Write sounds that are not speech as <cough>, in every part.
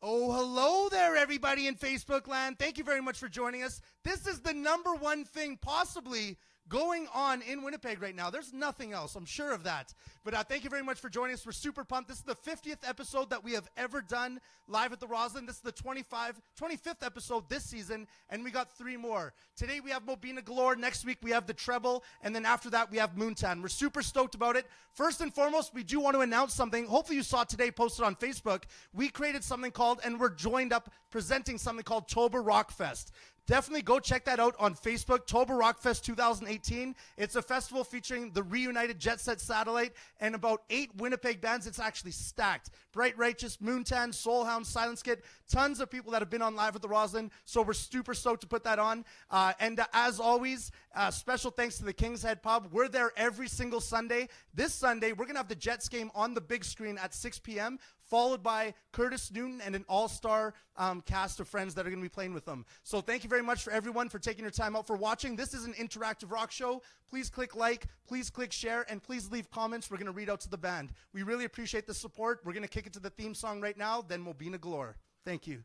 Oh, hello there, everybody in Facebook land. Thank you very much for joining us. This is the number one thing possibly going on in Winnipeg right now. There's nothing else, I'm sure of that. But uh, thank you very much for joining us. We're super pumped. This is the 50th episode that we have ever done live at the Roslyn. This is the 25, 25th episode this season, and we got three more. Today we have Mobina Galore. Next week we have the Treble, and then after that we have Moontan. We're super stoked about it. First and foremost, we do want to announce something. Hopefully you saw today posted on Facebook. We created something called, and we're joined up presenting something called Toba Rock Fest. Definitely go check that out on Facebook, Toba Rock Fest 2018. It's a festival featuring the reunited Jet Set Satellite and about eight Winnipeg bands. It's actually stacked. Bright Righteous, Moontan, Soulhound, Silence Kid, tons of people that have been on live at the Roslyn. So we're super stoked to put that on. Uh, and uh, as always, uh, special thanks to the King's Head Pub. We're there every single Sunday. This Sunday, we're going to have the Jets game on the big screen at 6 p.m followed by Curtis Newton and an all star um, cast of friends that are going to be playing with them. So thank you very much for everyone for taking your time out for watching. This is an interactive rock show. Please click like, please click share, and please leave comments. We're going to read out to the band. We really appreciate the support. We're going to kick it to the theme song right now, then Mobina Galore. Thank you.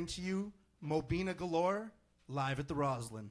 bring to you Mobina Galore live at the Roslyn.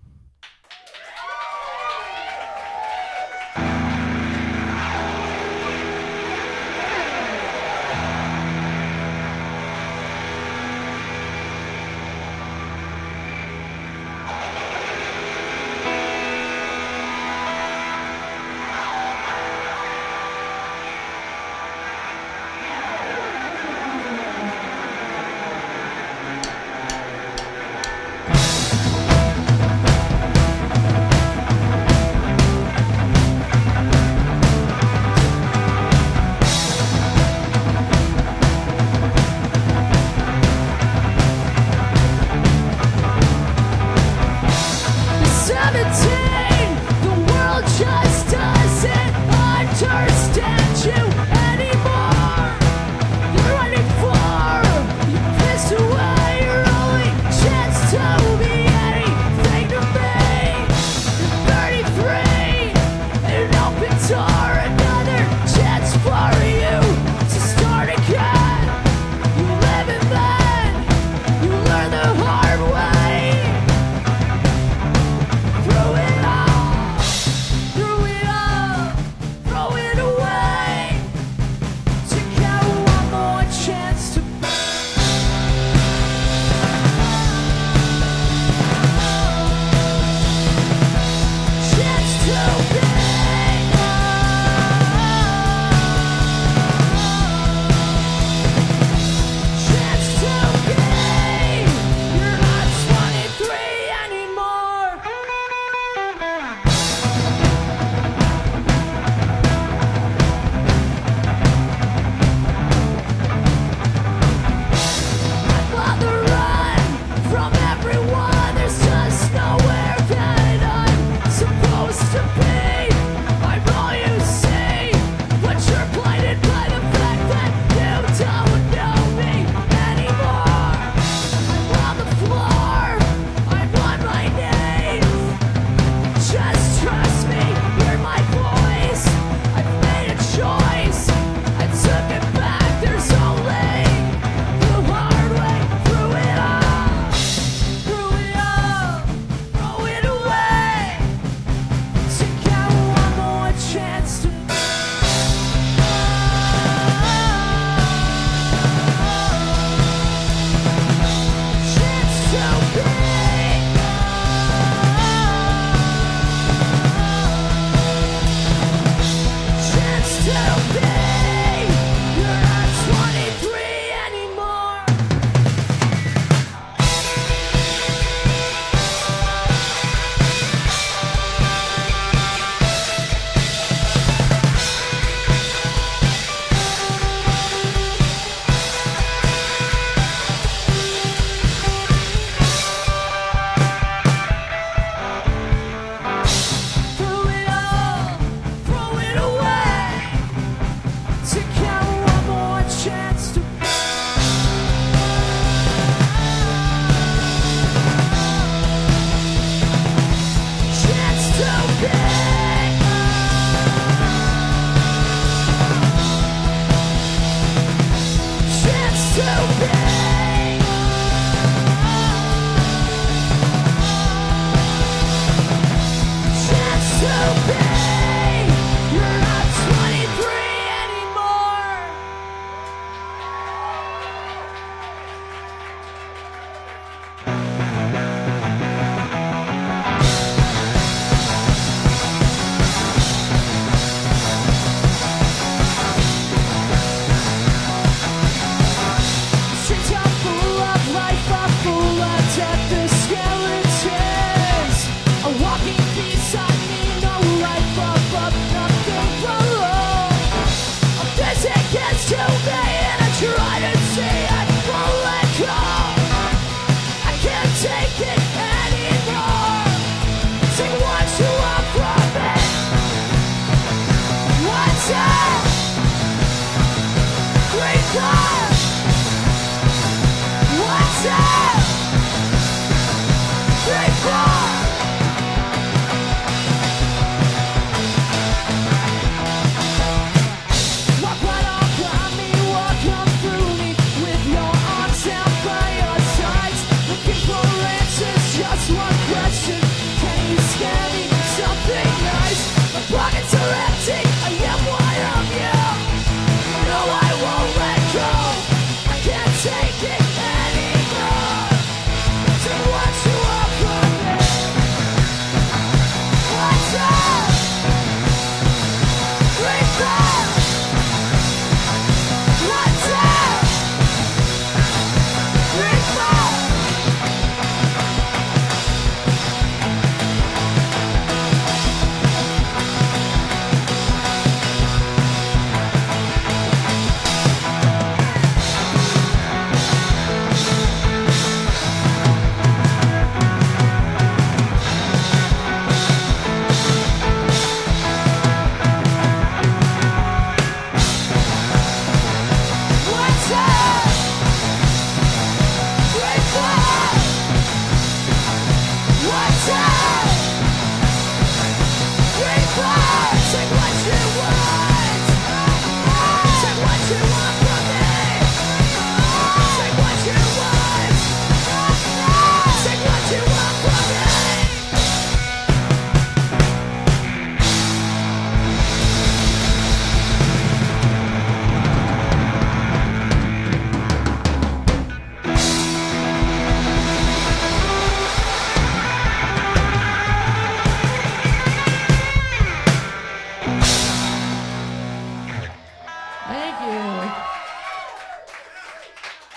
You.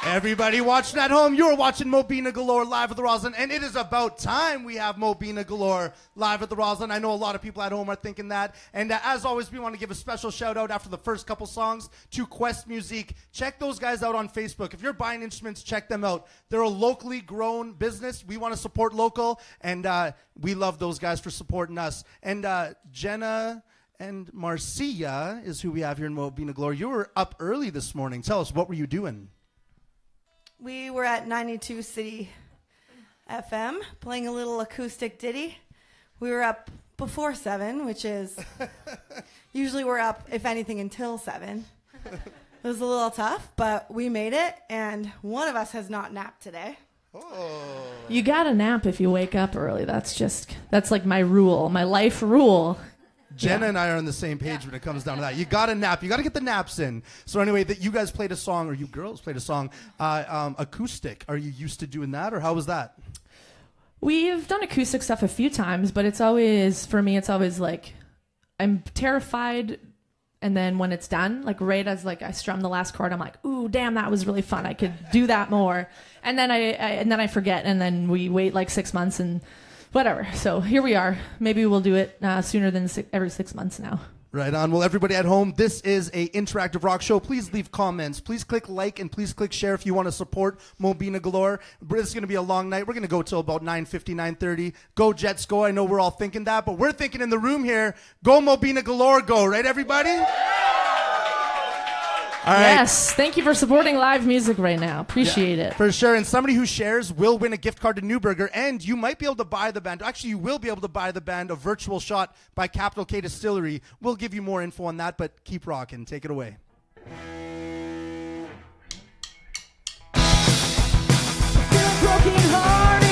Everybody watching at home, you're watching Mobina Galore live at the Roslyn, and it is about time we have Mobina Galore live at the Roslyn. I know a lot of people at home are thinking that. And uh, as always, we want to give a special shout out after the first couple songs to Quest Music. Check those guys out on Facebook. If you're buying instruments, check them out. They're a locally grown business. We want to support local, and uh, we love those guys for supporting us. And uh, Jenna and Marcia is who we have here in Mobina Galore. You were up early this morning. Tell us, what were you doing? We were at 92 City FM playing a little acoustic ditty. We were up before 7, which is <laughs> usually we're up, if anything, until 7. It was a little tough, but we made it, and one of us has not napped today. Oh. You got to nap if you wake up early. That's just that's like my rule, my life rule. Jenna Yeah. and I are on the same page when it comes down to that. You got to nap. You got to get the naps in. So anyway, that you guys played a song, or you girls played a song, uh, um, acoustic. Are you used to doing that, or how was that? We've done acoustic stuff a few times, but it's always for me. It's always like I'm terrified, and then when it's done, like right as like I strum the last chord, I'm like, "Ooh, damn, that was really fun. I could do that more." And then I, I and then I forget, and then we wait like six months and whatever. So here we are. Maybe we'll do it uh, sooner than six, every six months now. Right on. Well, everybody at home, this is a interactive rock show. Please leave comments. Please click like and please click share if you want to support Mobina Galore. This is going to be a long night. We're going to go till about 9.50, 9.30. Go Jets, go. I know we're all thinking that, but we're thinking in the room here, go Mobina Galore, go. Right, everybody? All right. Yes, thank you for supporting live music right now. Appreciate it. For sure. And somebody who shares will win a gift card to Nuburger. And you might be able to buy the band. Actually, you will be able to buy the band a virtual shot by Capital K Distillery. We'll give you more info on that, but keep rocking. Take it away. Broken hearted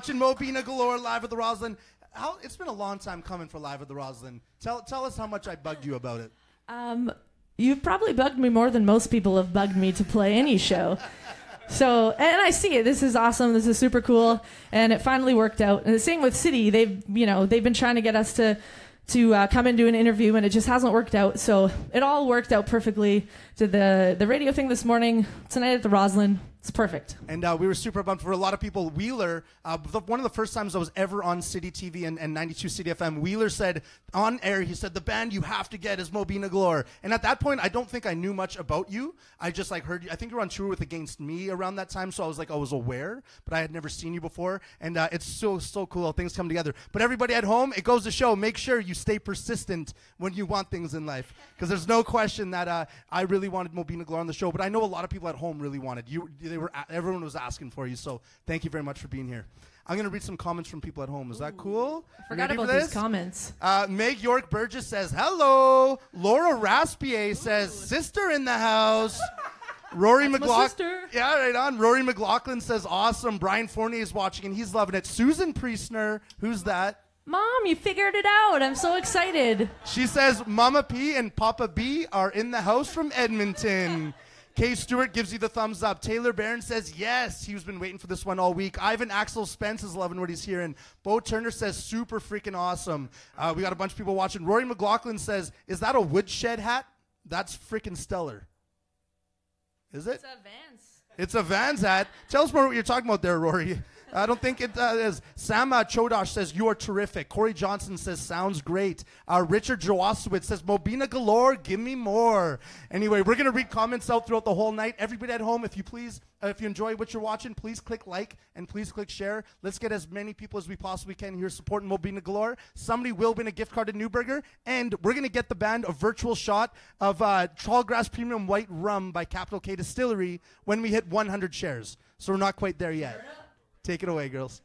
watching Mobina Galore live at the Roslyn. How, it's been a long time coming for live at the Roslyn. Tell, tell us how much I bugged you about it. Um, you've probably bugged me more than most people have bugged me to play any show. So, and I see it. This is awesome. This is super cool, and it finally worked out. And the same with City. They've, you know, they've been trying to get us to to uh, come and do an interview, and it just hasn't worked out. So it all worked out perfectly. Did the the radio thing this morning, tonight at the Roslyn. It's perfect. And uh, we were super bummed for a lot of people. Wheeler, uh, the, one of the first times I was ever on City TV and, and 92 City FM, Wheeler said on air, he said, the band you have to get is Mobina Galore. And at that point, I don't think I knew much about you. I just like heard you. I think you were on tour with Against Me around that time. So I was like, I was aware, but I had never seen you before. And uh, it's so, so cool how things come together. But everybody at home, it goes to show, make sure you stay persistent when you want things in life. Because there's no question that uh, I really wanted Mobina Galore on the show, but I know a lot of people at home really wanted you. They were everyone was asking for you, so thank you very much for being here. I'm gonna read some comments from people at home. Is that cool? I forgot for about this? these comments. Uh, Meg York Burgess says hello. Laura Raspier says sister in the house. Rory McLaughlin. Yeah, right on. Rory McLaughlin says awesome. Brian Fournier is watching and he's loving it. Susan Priestner, who's that? Mom, you figured it out. I'm so excited. She says Mama P and Papa B are in the house from Edmonton. Kay Stewart gives you the thumbs up. Taylor Barron says yes. He's been waiting for this one all week. Ivan Axel Spence is loving what he's hearing. Bo Turner says super freaking awesome. Uh, we got a bunch of people watching. Rory McLaughlin says, "Is that a woodshed hat? That's freaking stellar." Is it? It's a Vans hat. Tell us more what you're talking about there, Rory. I don't think it uh, is. Sam uh, Chodosh says, You are terrific. Corey Johnson says, Sounds great. Uh, Richard Jawasowitz says, Mobina galore, give me more. Anyway, we're going to read comments out throughout the whole night. Everybody at home, if you please, uh, if you enjoy what you're watching, please click like and please click share. Let's get as many people as we possibly can here supporting Mobina galore. Somebody will win a gift card to Nuburger, and we're going to get the band a virtual shot of uh, Premium White Rum by Capital K Distillery when we hit 100 shares. So we're not quite there yet. Take it away, girls.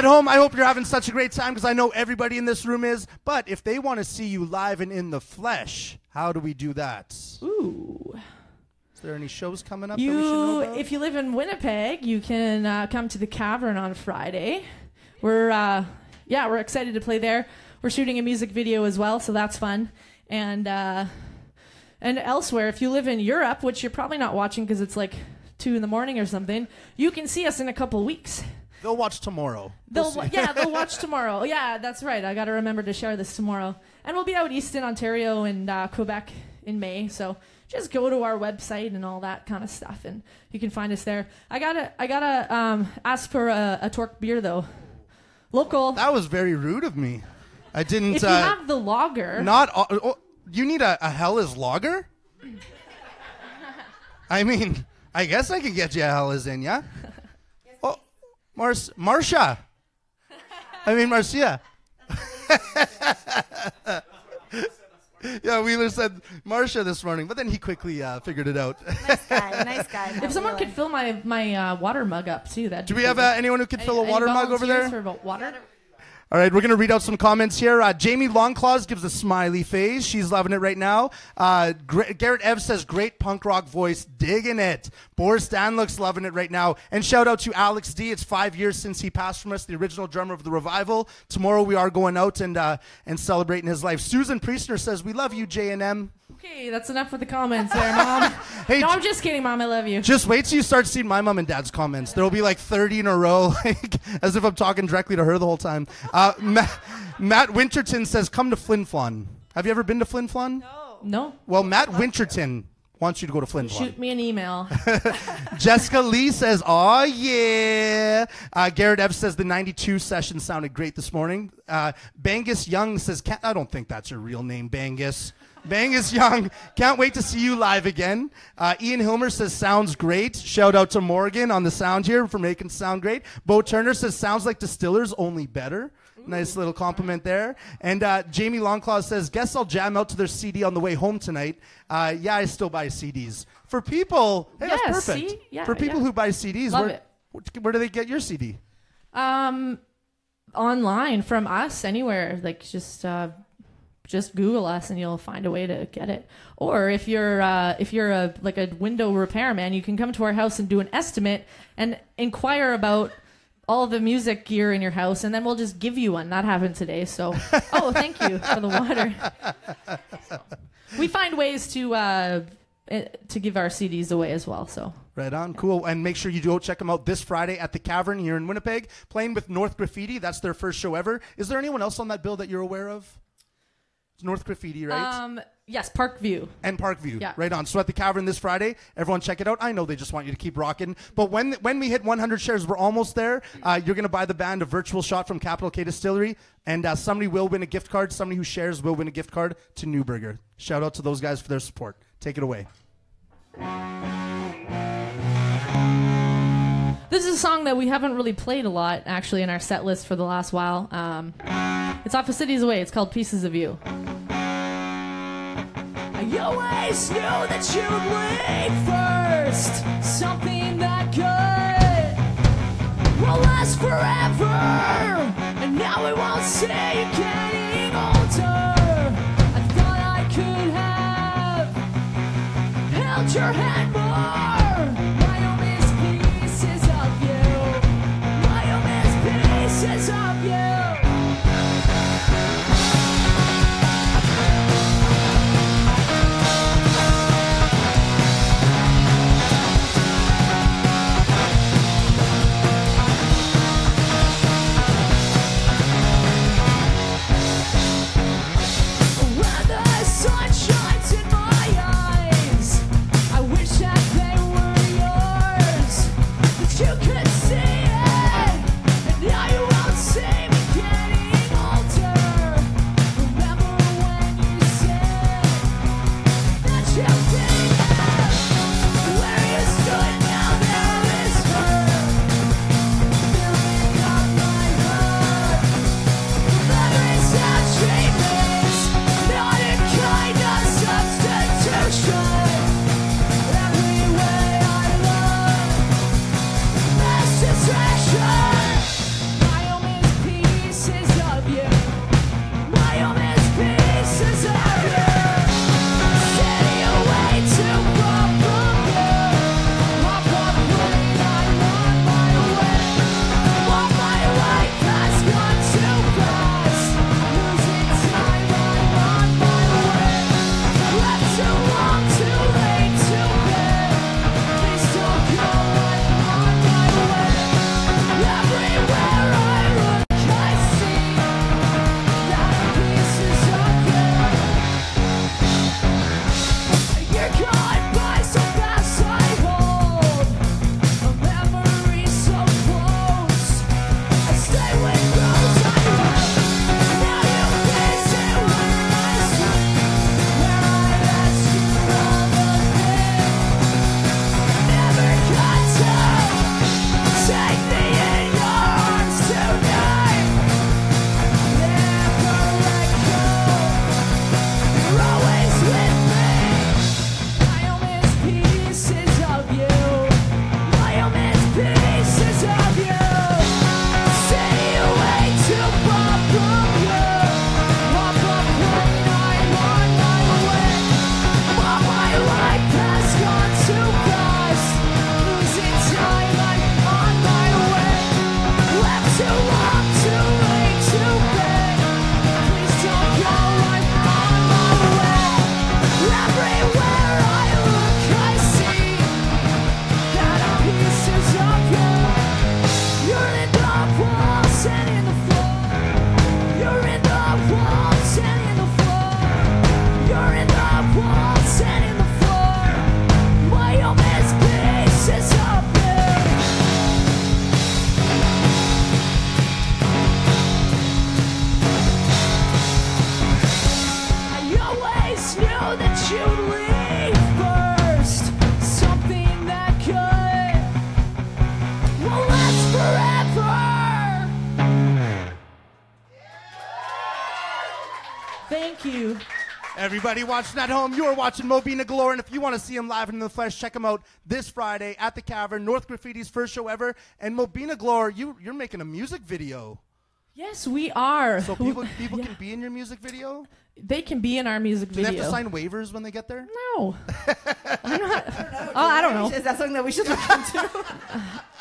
At home, I hope you're having such a great time because I know everybody in this room is. But if they want to see you live and in the flesh, how do we do that? Ooh. Is there any shows coming up that we should know You, if you live in Winnipeg, you can uh, come to the Cavern on Friday. We're, uh, yeah, we're excited to play there. We're shooting a music video as well, so that's fun. And uh, and elsewhere, if you live in Europe, which you're probably not watching because it's like two in the morning or something, you can see us in a couple weeks. They'll watch tomorrow. They'll We'll yeah, they'll watch <laughs> tomorrow. Yeah, that's right. I got to remember to share this tomorrow. And we'll be out east in Ontario and uh, Quebec in May. So just go to our website and all that kind of stuff, and you can find us there. I gotta, I gotta um, ask for a, a Torque beer though, local. That was very rude of me. I didn't. if you uh, have the lager, not. Oh, oh, you need a, a Helles lager. I mean, I guess I could get you a Helles in, yeah. <laughs> Mars, Marcia. I mean, Marcia. yeah, Wheeler said Marcia this morning, but then he quickly uh, figured it out. Nice guy. Nice guy. if someone could fill my my uh, water mug up too, that Do we have uh, anyone who could fill a water mug over there? For about water? All right, we're going to read out some comments here. Uh, Jamie Longclaws gives a smiley face. She's loving it right now. Uh, Garrett Ev says, great punk rock voice, digging it. Boris Stanlook's loving it right now. And shout out to Alex D. It's five years since he passed from us, the original drummer of The Revival. Tomorrow we are going out and, uh, and celebrating his life. Susan Priestner says, we love you, J&M. Okay, that's enough for the comments there, mom. <laughs> Hey, no, J- I'm just kidding, mom. I love you. Just wait till you start seeing my mom and dad's comments. There will be like 30 in a row, <laughs> like as if I'm talking directly to her the whole time. Uh, <laughs> Matt, Matt Winterton says, come to Flin Flon. Have you ever been to Flin Flon? No, No. Well, Matt Winterton wants you to go to Flin Flon. shoot me an email. Jessica Lee says, "Oh yeah." Uh, Garrett Ev says the '92 session sounded great this morning. Uh, Bangus Young says, "I don't think that's your real name, Bangus." Bangus Young, can't wait to see you live again. Uh, Ian Hilmer says, "Sounds great." Shout out to Morgan on the sound here for making sound great. Bo Turner says, "Sounds like Distillers, only better." Nice little compliment there. And uh, Jamie Longclaw says, "Guess I'll jam out to their CD on the way home tonight." Uh, yeah, I still buy CDs for people. Hey, Yeah, that's perfect. see? Yeah, for people yeah. who buy CDs, Love where, it. where do they get your CD? Um, online from us anywhere. Like just uh, just Google us and you'll find a way to get it. Or if you're uh, if you're a like a window repairman, you can come to our house and do an estimate and inquire about all the music gear in your house, and then we'll just give you one. That happened today. So, <laughs> oh, thank you for the water. So, we find ways to uh, eh, to give our CDs away as well. So. Right on, cool. And make sure you go check them out this Friday at the Cavern here in Winnipeg, playing with North Graffiti. That's their first show ever. Is there anyone else on that bill that you're aware of? North Graffiti, right? Um, yes, Parkview. and Parkview. Yeah. Right on. So at the Cavern this Friday, everyone check it out. I know they just want you to keep rocking. But when when we hit 100 shares, we're almost there. Uh, you're going to buy the band a virtual shot from Capital K Distillery. And uh, somebody will win a gift card. Somebody who shares will win a gift card to Nuburger. Shout out to those guys for their support. Take it away. This is a song that we haven't really played a lot, actually, in our set list for the last while. Um, it's off of Cities Away. It's called Pieces of You. I always knew that you'd leave first. Something that could will last forever. And now it won't say you're getting older. I thought I could have held your hand more. Pieces of you. Everybody watching at home, you are watching Mobina Galore, and if you want to see him live in the flesh, check him out this Friday at the Cavern, North Graffiti's first show ever. And Mobina Galore, you you're making a music video, Yes, we are. so people people Yeah. can be in your music video. They can be in our music video. Do they video. have to sign waivers when they get there? no. <laughs> I'm not. Oh, I don't know. Is that something that we should look into?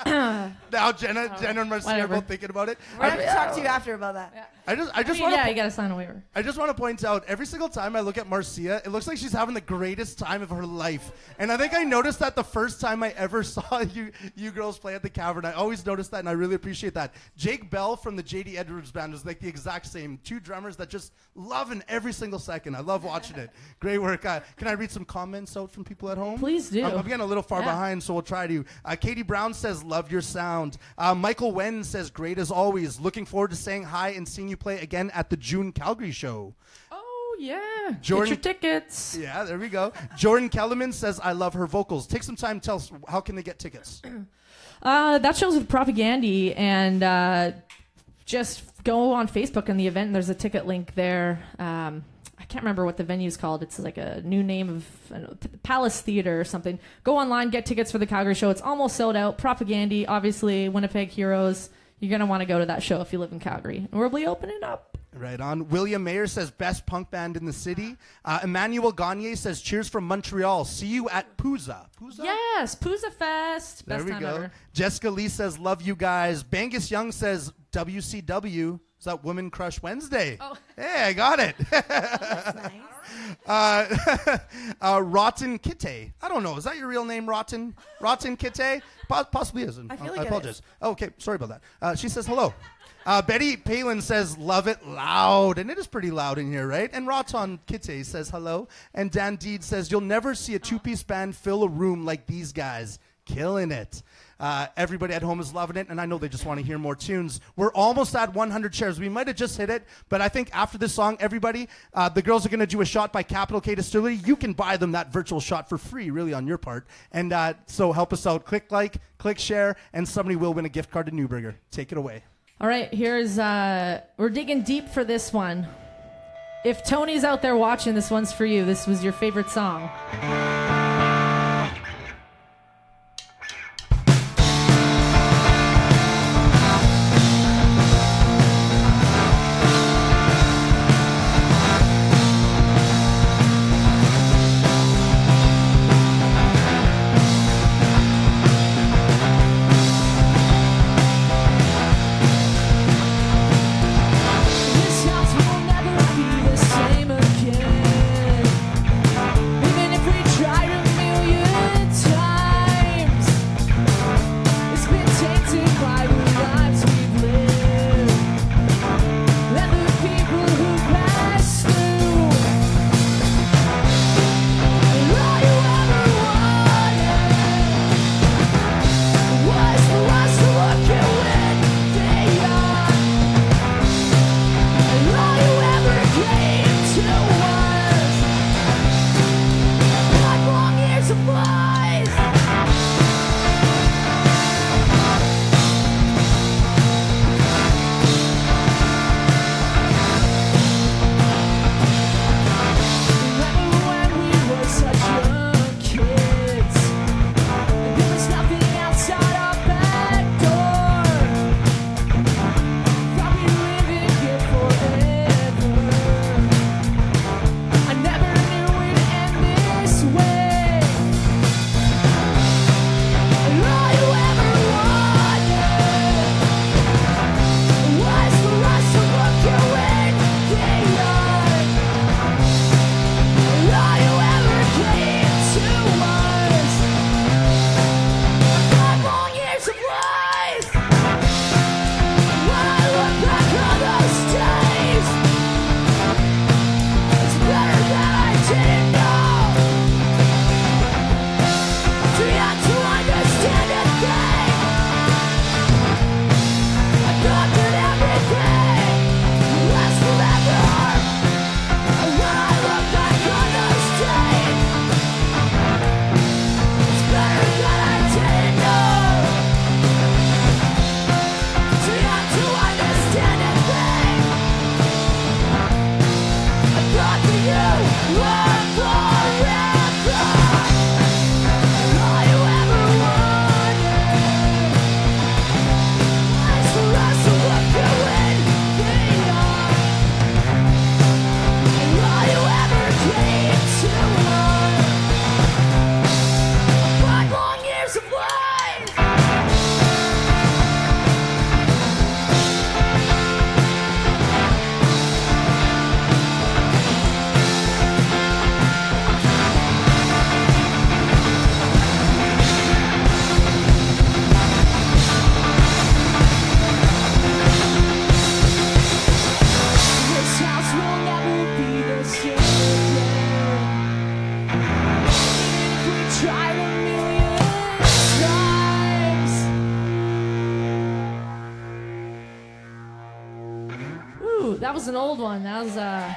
<laughs> Now Jenna, Jenna and Marcia are both thinking about it. We're gonna I, have to talk to you uh, after about that. I just I I mean, want yeah, to you gotta sign a waiver. I just want to point out every single time I look at Marcia, it looks like she's having the greatest time of her life. And I think I noticed that the first time I ever <laughs> saw you you girls play at the Cavern. I always noticed that, and I really appreciate that. Jake Bell from the JD Edwards band was like the exact same. Two drummers that just loving every single second. I love watching it. <laughs> Great work. Uh, can I read some comments out from people at home? Please do. I'm, I'm getting a little far Yeah. behind, so we'll try to. Uh, Katie Brown says, "Love your sound." Uh, Michael Wen says, "Great as always. Looking forward to saying hi and seeing you play again at the June Calgary show." Oh yeah. Jordan- Get your tickets. Yeah, there we go. Jordan Kellerman says, "I love her vocals." Take some time. Tell us how can they get tickets. <clears throat> Uh, that shows with Propagandhi, and uh, just go on Facebook and the event. There's a ticket link there. Um, I can't remember what the venue's called. It's like a new name of know, Palace Theater or something. Go online, get tickets for the Calgary show. It's almost sold out. Propagandhi, obviously, Winnipeg Heroes. You're gonna want to go to that show if you live in Calgary. And we'll be opening up. Right on. William Mayer says, "Best punk band in the city." Uh, Emmanuel Gagne says, "Cheers from Montreal. See you at Pouzza." Pouzza. Yes, Pouzza Fest. There Best we go. ever. Jessica Lee says, "Love you guys." Bangus Young says, "WCW." Is that Woman Crush Wednesday? Oh. Hey, I got it. That's nice. <laughs> Uh, <laughs> uh, Rotten Kitte. I don't know. Is that your real name, Rotten? Rotten Kitte? Po- possibly isn't. I feel like I it apologize. Oh, okay, sorry about that. Uh, she says hello. Uh, Betty Palin says, love it loud. And it is pretty loud in here, right? And Rotten Kitte says hello. And Dan Deed says, you'll never see a two piece band fill a room like these guys. Killing it. Uh, everybody at home is loving it, and I know they just want to hear more tunes. We're almost at 100 shares. We might have just hit it, but I think after this song, everybody, uh, the girls are going to do a shot by Capital K Distillery. You can buy them that virtual shot for free, really, on your part. And uh, so help us out. Click like, click share, and somebody will win a gift card to Nuburger. Take it away. All right, here's uh we're digging deep for this one. If Tony's out there watching, this one's for you. This was your favorite song. Was an old one. That was uh.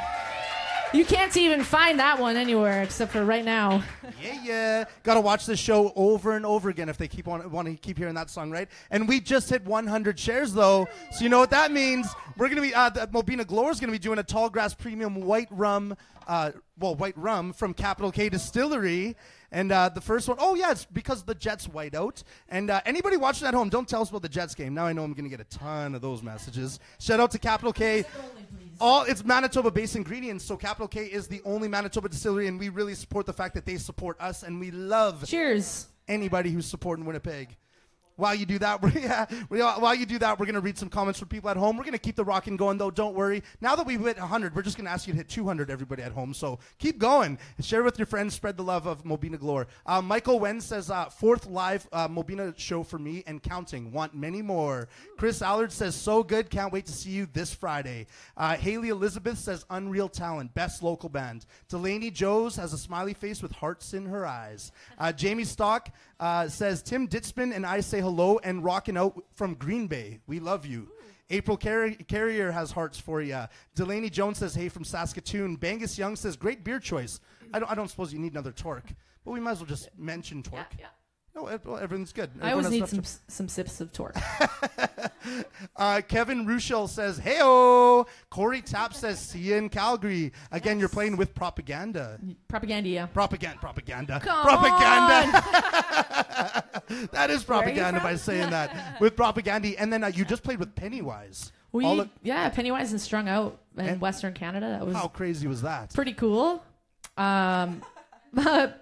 You can't even find that one anywhere except for right now. Yeah, yeah. Got to watch this show over and over again if they keep on want to keep hearing that song, right? And we just hit 100 shares though, so you know what that means. We're gonna be uh, the Mobina Galore is gonna be doing a tall grass premium white rum, uh, well, white rum from Capital K Distillery. And uh, the first one, oh yeah, it's because the Jets white out. And uh, anybody watching at home, don't tell us about the Jets game. Now I know I'm gonna get a ton of those messages. Shout out to Capital K. All it's Manitoba based ingredients, so Capital K is the only Manitoba distillery, and we really support the fact that they support us, and we love Cheers. anybody who's supporting Winnipeg. While you do that, <laughs> yeah, while you do that, we're gonna read some comments from people at home. We're gonna keep the rocking going, though. Don't worry. Now that we've hit 100, we're just gonna ask you to hit 200, everybody at home. So keep going. Share with your friends. Spread the love of Mobina Galore. Uh, Michael Wen says uh, fourth live uh, Mobina show for me and counting. Want many more. Chris Allard says so good. Can't wait to see you this Friday. Uh, Haley Elizabeth says unreal talent. Best local band. Delaney Jones has a smiley face with hearts in her eyes. Uh, Jamie Stock uh, says Tim Ditzman and I say hello and rocking out from Green Bay. We love you. April Carri- Carrier has hearts for you. Delaney Jones says hey from Saskatoon. Bangus Young says great beer choice. I don't, I don't suppose you need another torque, but we might as well just mention torque. Yeah, yeah. No, well, everything's good. I always need some some sips of torque. <laughs> uh, Kevin Ruschel says, "Heyo." Corey Tapp says, "See you in Calgary." Again, you're playing with Propagandhi. Propaganda. yeah. Propaganda. Propaganda. Come propaganda. <laughs> <laughs> that is propaganda by saying that with propaganda. And then uh, you just played with Pennywise. We of- yeah, Pennywise and Strung Out in And- Western Canada. That was how crazy was that? pretty cool. Um, but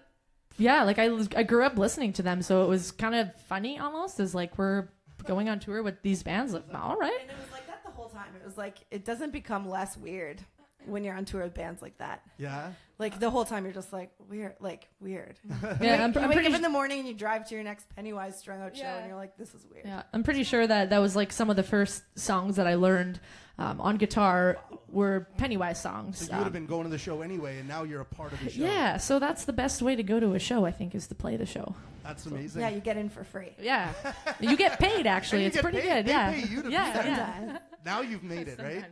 yeah, like I I grew up listening to them, so it was kind of funny almost. As like we're going on tour with these bands. Like, all right. And it was like that the whole time. It was like it doesn't become less weird when you're on tour with bands like that. Yeah. Like the whole time you're just like weird, like weird. <laughs> Yeah, I'm, you I'm wake pretty. up in the morning and you drive to your next Pennywise strung out show and you're like, this is weird. Yeah, I'm pretty sure that that was like some of the first songs that I learned um, on guitar were Pennywise songs. So you would have Um, been going to the show anyway, and now you're a part of the show. yeah, so that's the best way to go to a show, I think, is to play the show. That's amazing. Yeah, you get in for free. Yeah, you get paid <laughs> actually. It's pretty paid. good. They yeah, pay you to be yeah, there. yeah. Now you've made it, right?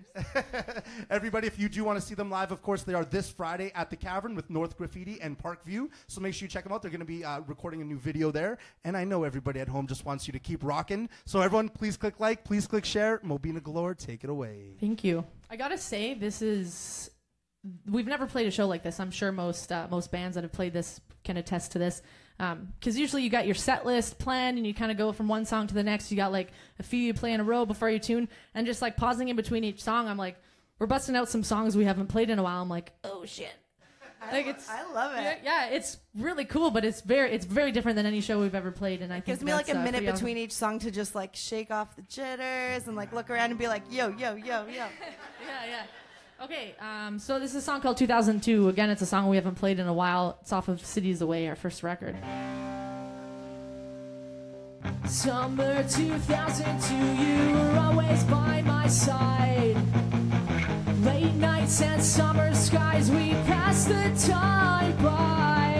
<laughs> Everybody, if you do want to see them live, of course, they are this Friday at the Cavern with North Graffiti and Parkview. So make sure you check them out. They're going to be uh, recording a new video there. And I know everybody at home just wants you to keep rocking. So everyone, please click like, please click share. Mobina Galore, take it away. Thank you. I gotta say, this is we've never played a show like this. I'm sure most uh, most bands that have played this can attest to this. Because usually you got your set list planned and you kind of go from one song to the next. You got like a few you play in a row before you tune, and just like pausing in between each song. I'm like, we're busting out some songs we haven't played in a while. I'm like, oh shit. Like it's I love it. yeah, yeah, it's really cool, but it's very it's very different than any show we've ever played, and I think Gives me like a uh, minute pretty awesome. between each song to just like shake off the jitters and like look around and be like, yo, yo, yo, yo. <laughs> yeah, yeah. Okay, um, so this is a song called 2002. Again, it's a song we haven't played in a while. It's off of Cities Away, our first record. Summer 2002, you were always by my side. Late nights and summer skies, we pass the time by.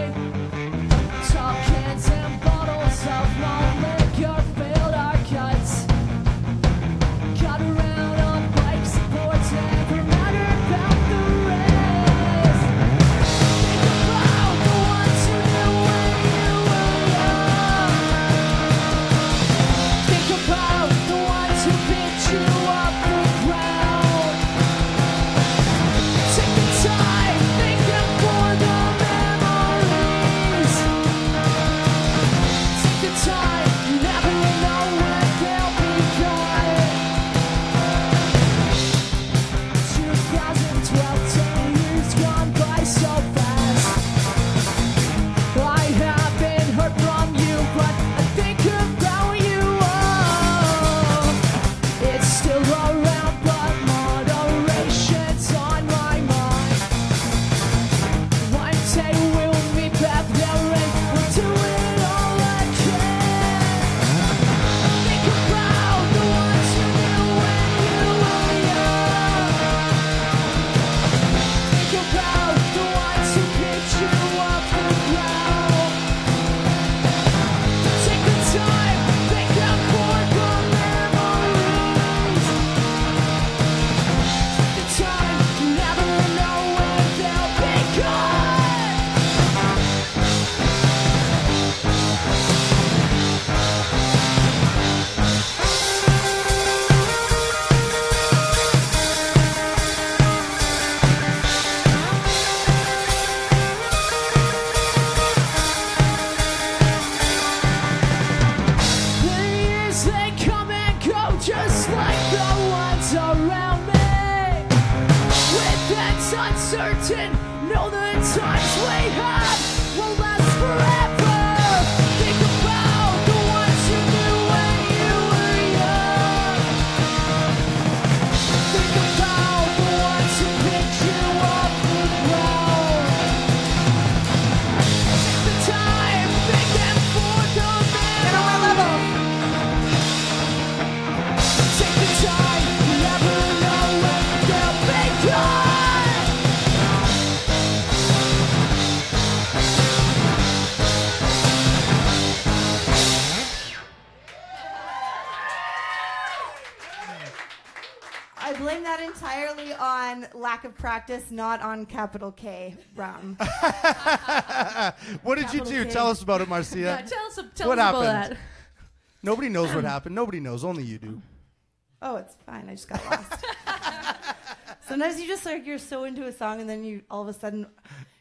Lack of practice, not on capital K rum. <laughs> What did you Capital do? K. Tell us about it, Marcia. Yeah, tell us, tell What us about happened? that. Nobody knows what <clears throat> happened. Nobody knows. Only you do. Oh, it's fine. I just got lost. <laughs> Sometimes you just like you're so into a song, and then you all of a sudden,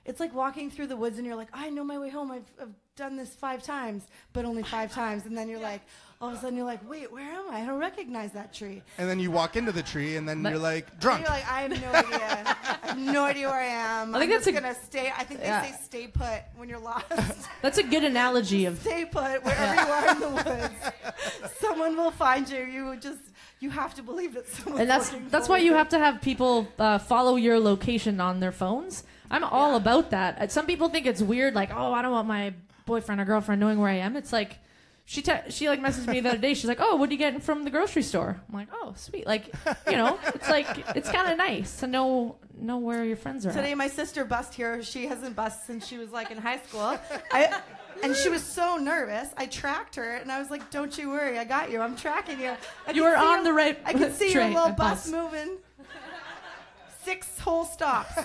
it's like walking through the woods, and you're like, I know my way home. I've, I've done this five times, but only five times, and then you're like, all of a sudden you're like, wait, where am I? I don't recognize that tree. And then you walk into the tree, and then But- you're like drunk. you're like, I have no idea. I have no idea where I am. I think I'm that's a- gonna stay. I think they say stay put when you're lost. <laughs> That's a good analogy of stay put wherever you are in the woods. Someone will find you. You just you have to believe that someone. and that's that's why you have to have people uh, follow your location on their phones. I'm all about that. Uh, Some people think it's weird, like, oh, I don't want my boyfriend or girlfriend knowing where I am. It's like she te- she like messaged me the other day. She's like, oh, what are you getting from the grocery store? I'm like, oh, sweet. Like, you know, it's like it's kind of nice to know know where your friends are. Today, at. my sister bussed here. She hasn't bussed since she was like in high school. I, and she was so nervous. I tracked her, and I was like, "Don't you worry, I got you. I'm tracking you." I You can were see on your- the right I can see your little bus bus. moving. Six whole stops. <laughs>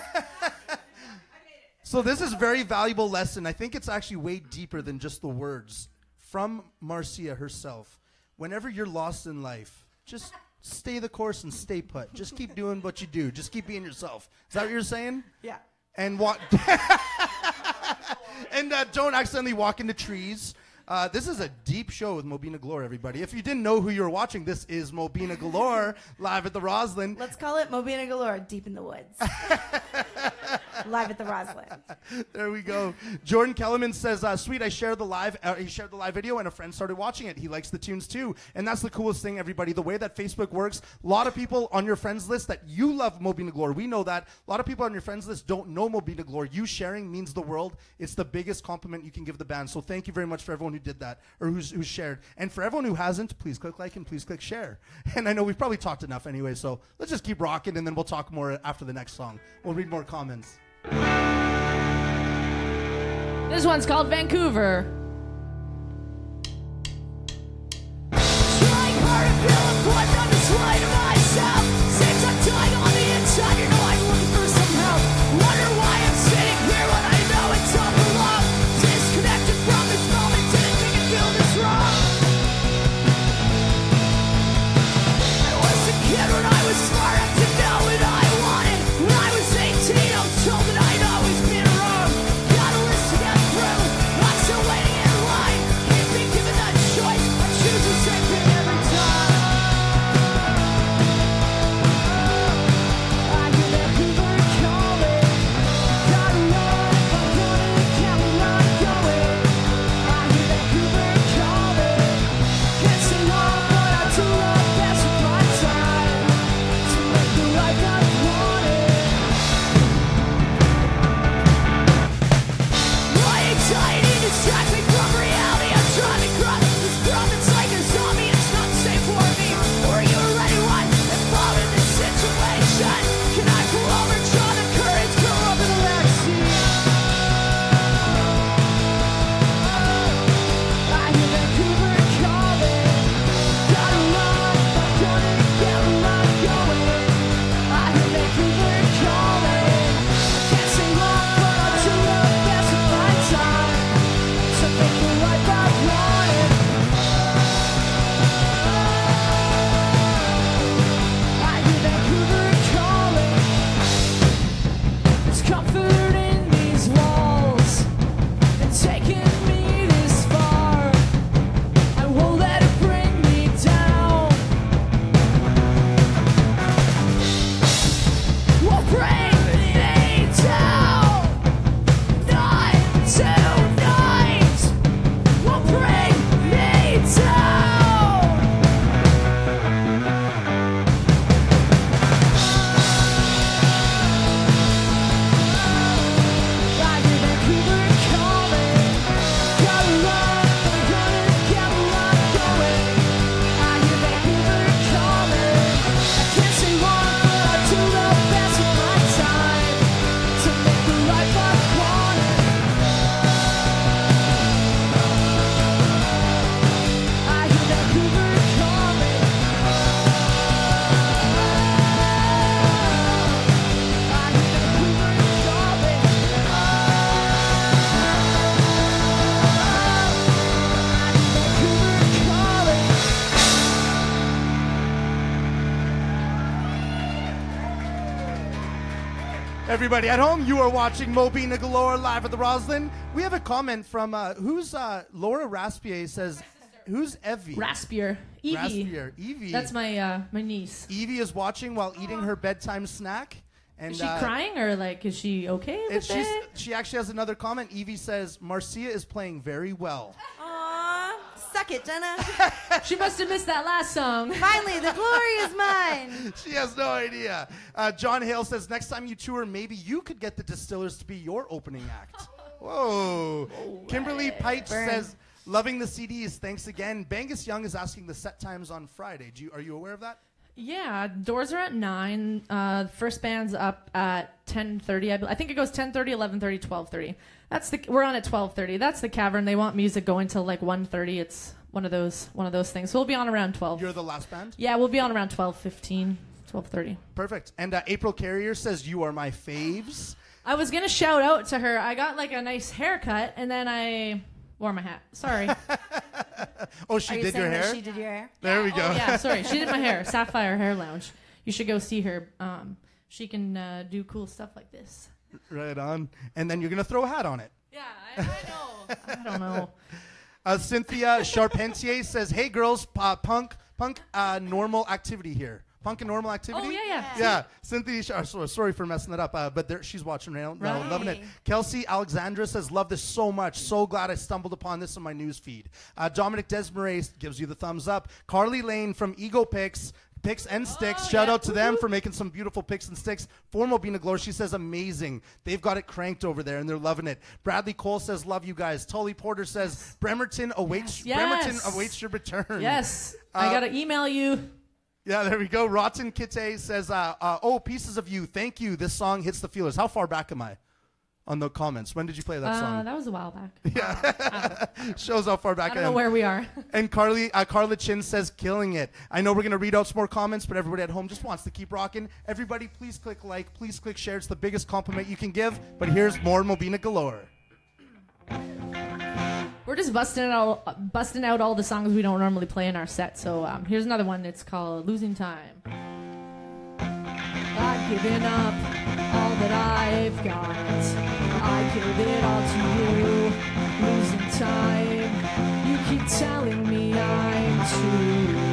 So this is a very valuable lesson. I think it's actually way deeper than just the words from Marcia herself. Whenever you're lost in life, just stay the course and stay put. Just keep doing what you do. Just keep being yourself. Is that what you're saying? Yeah. And what? <laughs> and uh, don't accidentally walk into trees. Uh, this is a deep show with Mobina Galore, everybody. If you didn't know who you were watching, this is Mobina Galore <laughs> live at the Roslyn. Let's call it Mobina Galore, deep in the woods. <laughs> Live at the Roslyn. There we go. Jordan Kellerman says, uh, "Sweet, I shared the live. Uh, he shared the live video, and a friend started watching it. He likes the tunes too, and that's the coolest thing, everybody. The way that Facebook works. A lot of people on your friends list that you love Mobina Galore. We know that. A lot of people on your friends list don't know Mobina Galore. You sharing means the world. It's the biggest compliment you can give the band. So thank you very much for everyone who did that or who's, who's shared, and for everyone who hasn't, please click like and please click share. <laughs> And I know we've probably talked enough anyway, so let's just keep rocking, and then we'll talk more after the next song. We'll read more comments." This one's called Vancouver. Trying hard to feel a blood on the slide of myself. Everybody at home, you are watching Mobina Galore live at the Roslyn. We have a comment from uh, who's uh, Laura Raspier says, who's Evie? Raspier. Evie. Raspier. Evie. That's my uh, my niece. Evie is watching while eating her bedtime snack. And Is she uh, crying or like is she okay with she's, it? she actually has another comment. Evie says, Marcia is playing very well. Aw, it, Jenna. <laughs> She must have missed that last song. <laughs> Finally, the glory is mine. <laughs> She has no idea. Uh, John Hale says, next time you tour, maybe you could get the Distillers to be your opening act. Whoa. Kimberly Pite Burn. says, loving the CDs. Thanks again. Bangus Young is asking the set times on Friday. Do you, are you aware of that? Yeah, doors are at nine. Uh, first band's up at ten thirty. I, I think it goes 10:30, 11:30, 12:30. That's the we're on at twelve thirty. That's the cavern. They want music going till like 1.30. It's one of those one of those things. So we'll be on around twelve. You're the last band? yeah, we'll be on around 12:15, 12:30. Perfect. And uh, April Carrier says, you are my faves. I was gonna shout out to her. I got like a nice haircut, and then I wore my hat. Sorry. <laughs> Oh, she Are you did your saying that hair? she did your hair? there we Oh, go. yeah, sorry. She did my hair. <laughs> Sapphire Hair Lounge. You should go see her. Um, she can uh, do cool stuff like this. right on. And then you're going to throw a hat on it. Yeah, I, I know. I don't know. <laughs> Uh, Cynthia Charpentier says, "Hey girls, uh, punk, punk, uh, normal activity here. Punk and normal activity. Oh yeah, yeah. Yeah, Cynthia. Char- sorry for messing that up, uh, but there, she's watching right now, now, Right. loving it. Kelsey Alexandra says, "Love this so much. So glad I stumbled upon this on my news feed." Uh, Dominic Desmarais gives you the thumbs up. Carly Lane from Ego Picks. Picks and sticks. Oh, Shout yeah. out to them for making some beautiful picks and sticks for Mobina Galore. She says amazing. They've got it cranked over there and they're loving it. Bradley Cole says love you guys. Tully Porter says Bremerton awaits Yes. Bremerton awaits your return. Yes, Uh, I gotta email you. Yeah, there we go. Rotten Kite says, uh, uh, "Oh, pieces of you. Thank you. This song hits the feelers. How far back am I on the comments? When did you play that Uh, song? that was a while back. <laughs> Yeah, <laughs> Shows how far back I I, don't know am. where we are. <laughs> And Carly, uh, Carla Chin says, "Killing it." I know we're gonna read out some more comments, but everybody at home just wants to keep rocking. Everybody, please click like, please click share. It's the biggest compliment you can give. But here's more Mobina galore. We're just busting out busting out all the songs we don't normally play in our set. So um, here's another one. It's called "Losing Time." I've given up all that I've got. I give it all to you. Losing time. You keep telling me I'm too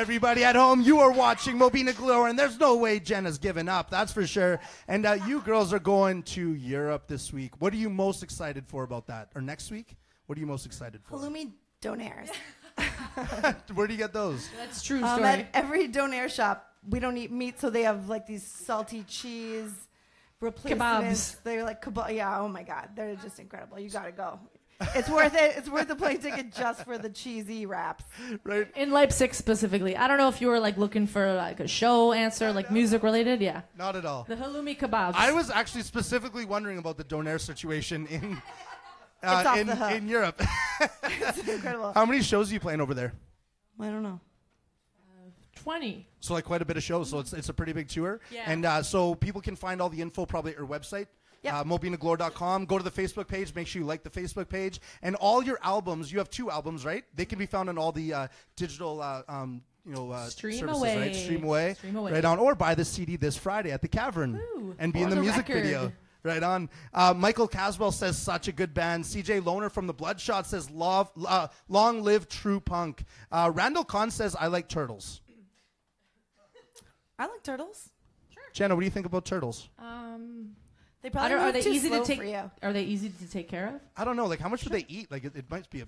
everybody at home. You are watching Mobina Galore, and there's no way Jenna's given up. That's for sure. And uh, you girls are going to Europe this week. What are you most excited for about that? Or next week? What are you most excited for? Halloumi donaires. <laughs> Where do you get those? That's true Um, story. at every donaire shop, we don't eat meat, so they have like these salty cheese replacements. Kebabs. They're like kebab. Yeah. Oh my god, they're just incredible. You gotta go. It's worth it. It's worth the plane ticket just for the cheesy wraps. Right? in Leipzig specifically. I don't know if you were like looking for like a show answer, like music related. Yeah, Not at all. the halloumi kebabs. I was actually specifically wondering about the Donaire situation in uh, It's off in, the hook. in Europe. It's incredible. How many shows are you playing over there? I don't know. twenty. So like quite a bit of shows. So it's it's a pretty big tour. Yeah. And uh, so people can find all the info probably at your website. Yep. Uh, mobinagalore.com. Go to the Facebook page. Make sure you like the Facebook page. And all your albums. You have two albums, right? They can be found on all the uh, digital. Uh, um, you know, uh, Stream services, away. right? Stream away, Stream away. right on, or buy the CD this Friday at the Cavern Ooh, and be in the, the music record. video. Right on. Uh, Michael Caswell says such a good band. CJ Loner from the Bloodshot says love, uh, long live true punk. Uh, Randall Kahn says I like turtles. I like turtles. Jenna, what do you think about turtles? Um, They I probably don't. Are they too easy slow to take? for you. Are they easy to take care of? I don't know. Like, how much do they eat? Like, it, it might be a.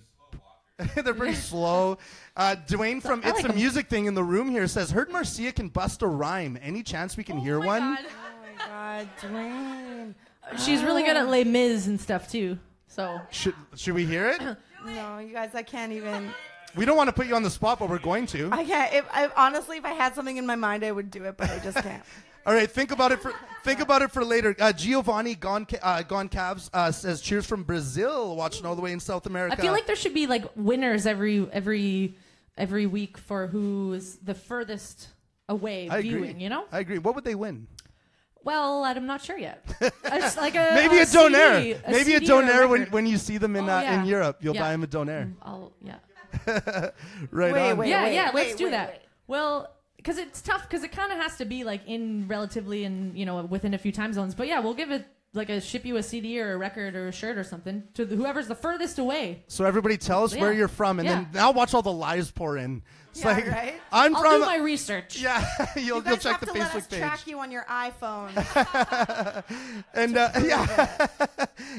<laughs> They're pretty <laughs> slow. Uh, Dwayne from I It's like a 'em. Music Thing in the room here says, "Heard Marcia can bust a rhyme. Any chance we can hear one?" Oh my god, Dwayne. She's really good at Les Mis and stuff too. So Should Should we hear it? <coughs> No, you guys, I can't even. we don't want to put you on the spot, but we're going to. I can't. If I honestly, if I had something in my mind, I would do it, but I just can't. <laughs> All right, think about it for think about it for later. Uh, Giovanni Gone uh, Gone Cavs uh, says, "Cheers from Brazil, watching all the way in South America." I feel like there should be like winners every every every week for who is the furthest away I viewing. agree. You know? I agree. What would they win? Well, I'm not sure yet. <laughs> It's like a Maybe a, CD, donaire. Maybe a CD or donaire when, when you see them in Oh, uh, yeah. in Europe. You'll Yeah. buy them a donaire. I'll, yeah. <laughs> Right Wait, on. wait. yeah, yeah. wait, let's do wait, that. wait. Well, because it's tough because it kind of has to be like in relatively in you know within a few time zones. But yeah, we'll give it like a ship you a CD or a record or a shirt or something to the, whoever's the furthest away. So everybody tell us where you're from, and Yeah. then now watch all the lies pour in. It's Yeah, like right? I'm I'll from. do my research. <laughs> yeah, <laughs> you'll, You you'll check have the to let us Facebook page. track you on your iPhone. <laughs> and uh, yeah,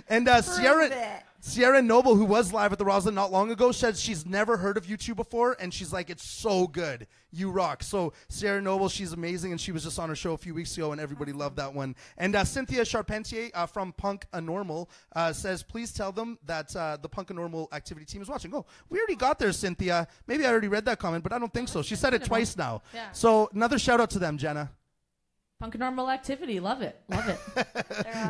and uh, Sierra it. Sierra Noble, who was live at the Roslyn not long ago, said she's never heard of you two before, and she's like, "It's so good, you rock." So Sierra Noble, she's amazing, and she was just on her show a few weeks ago, and everybody loved that one. And uh, Cynthia Charpentier uh, from Punk Anormal uh, says, "Please tell them that uh, the Punk Anormal activity team is watching." Oh, we already got there, Cynthia. Maybe I already read that comment, but I don't think so. She said it twice now. Yeah. So another shout out to them, Jenna. Punk normal activity. Love it. Love it.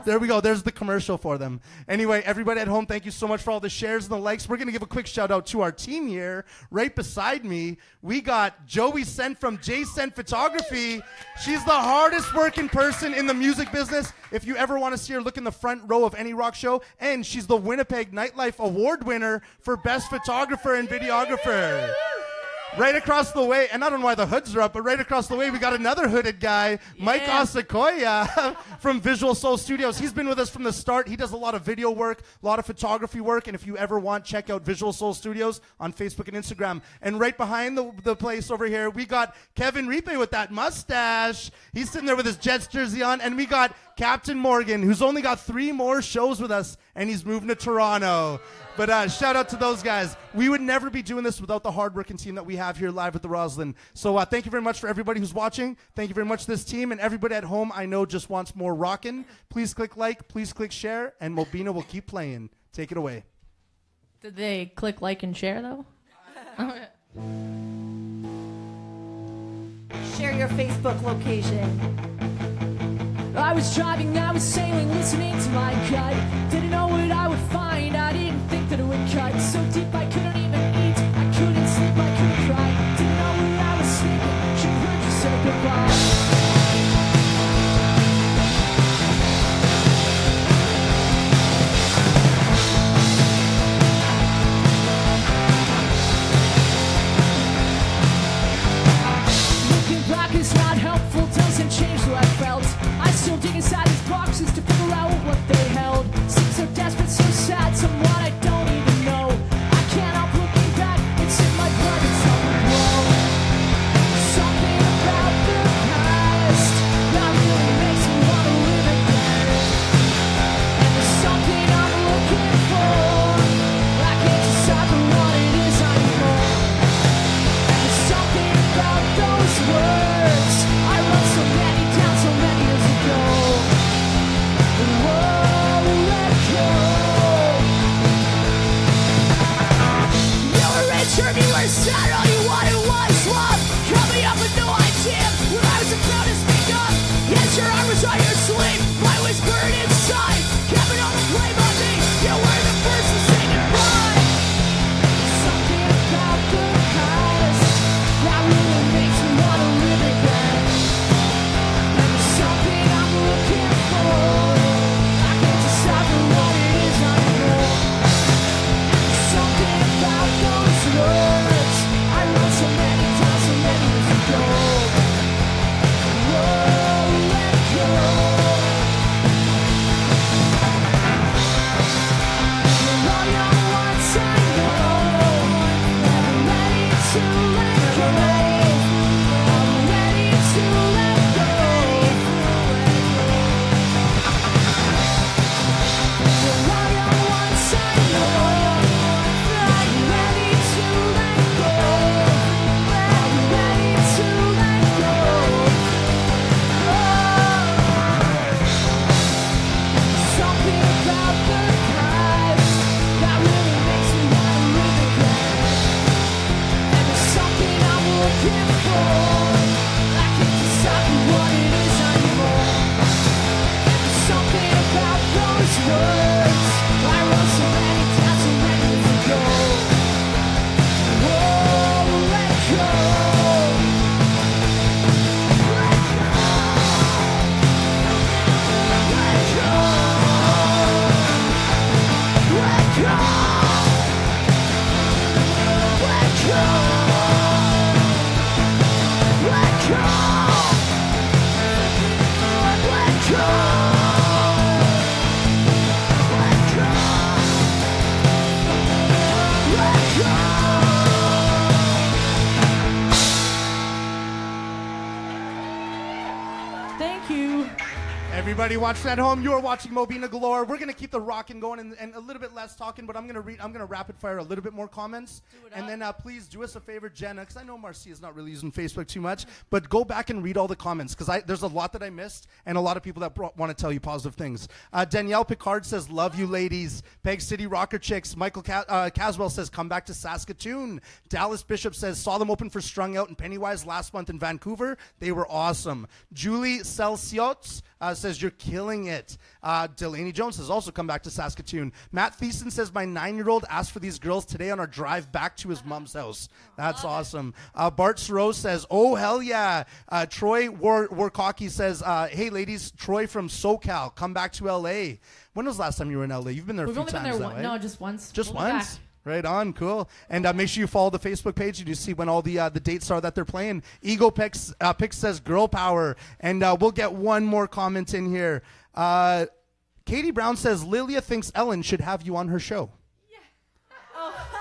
<laughs> There we go. There's the commercial for them. Anyway, everybody at home, thank you so much for all the shares and the likes. We're going to give a quick shout out to our team here. Right beside me, we got Joey Sent from J Sent Photography. She's the hardest working person in the music business. If you ever want to see her, look in the front row of any rock show. And she's the Winnipeg Nightlife Award winner for Best Photographer and Videographer. Right across the way, and I don't know why the hoods are up, but right across the way, we got another hooded guy, Mike Yeah. Asakoya <laughs> from Visual Soul Studios. He's been with us from the start. He does a lot of video work, a lot of photography work, and if you ever want, check out Visual Soul Studios on Facebook and Instagram. And right behind the, the place over here, we got Kevin Ripe with that mustache. He's sitting there with his Jets jersey on, and we got Captain Morgan, who's only got three more shows with us, and he's moving to Toronto. But uh, shout out to those guys. We would never be doing this without the hardworking team that we have here live at the Roslyn. So uh, thank you very much for everybody who's watching. Thank you very much to this team and everybody at home. I know just wants more rockin'. Please click like, please click share, and Mobina will keep playing. Take it away. Did they click like and share though? Share your Facebook location. I was driving, I was sailing, listening to my gut. Didn't know what I would find, I didn't think that it would cut so deep I couldn't even eat. I couldn't sleep, I couldn't cry. Didn't know where I was sleeping, should heard you say goodbye. Looking back is not helpful, doesn't change. I still dig inside these boxes to figure out what they held. Seems so desperate, so sad, someone Everybody watching at home, you are watching Mobina Galore. We're gonna keep the rocking going and, and a little bit less talking, but I'm gonna read. I'm gonna rapid fire a little bit more comments, and then uh, please do us a favor, Jenna, because I know Marcia is not really using Facebook too much, but go back and read all the comments because there's a lot that I missed and a lot of people that want to tell you positive things. Uh, Danielle Picard says, "Love you, ladies." Peg City Rocker Chicks. Michael Ca- uh, Caswell says, "Come back to Saskatoon." Dallas Bishop says, "Saw them open for Strung Out and Pennywise last month in Vancouver. They were awesome." Julie Celsiots uh, says you're killing it. Uh, Delaney Jones has also come back to Saskatoon. Matt Thiessen says my nine-year-old asked for these girls today on our drive back to his mom's house. That's awesome. Uh, Bart Soro says, "Oh hell yeah!" Uh, Troy War- says, uh, "Hey ladies, Troy from SoCal, come back to LA." When was the last time you were in LA? You've been there a We've few only been times. there though, one. eh? No, just once. Just We'll once. Back. Right on, cool. And uh, make sure you follow the Facebook page and you see when all the uh, the dates are that they're playing. Ego Pix, uh, Pix says girl power, and uh, we'll get one more comment in here. Uh, Katie Brown says Lilia thinks Ellen should have you on her show. <laughs>